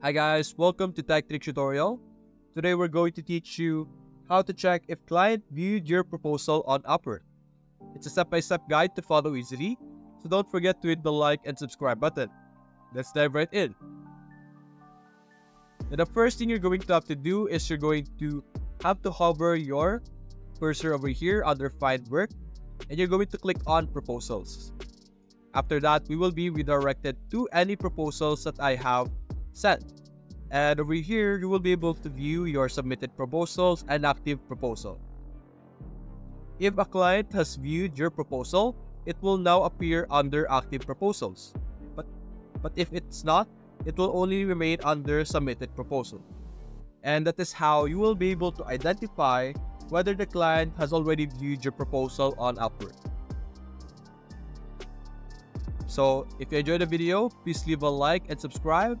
Hi guys, welcome to Tech Trick tutorial. Today we're going to teach you how to check if client viewed your proposal on Upwork. It's a step-by-step -step guide to follow easily, so don't forget to hit the like and subscribe button. Let's dive right in. Now the first thing you're going to have to do is you're going to have to hover your cursor over here under find work and you're going to click on proposals. After that, we will be redirected to any proposals that I have And over here, you will be able to view your submitted proposals and active proposal. If a client has viewed your proposal, it will now appear under active proposals. But, but if it's not, it will only remain under submitted proposal. And that is how you will be able to identify whether the client has already viewed your proposal on Upwork. So if you enjoyed the video, please leave a like and subscribe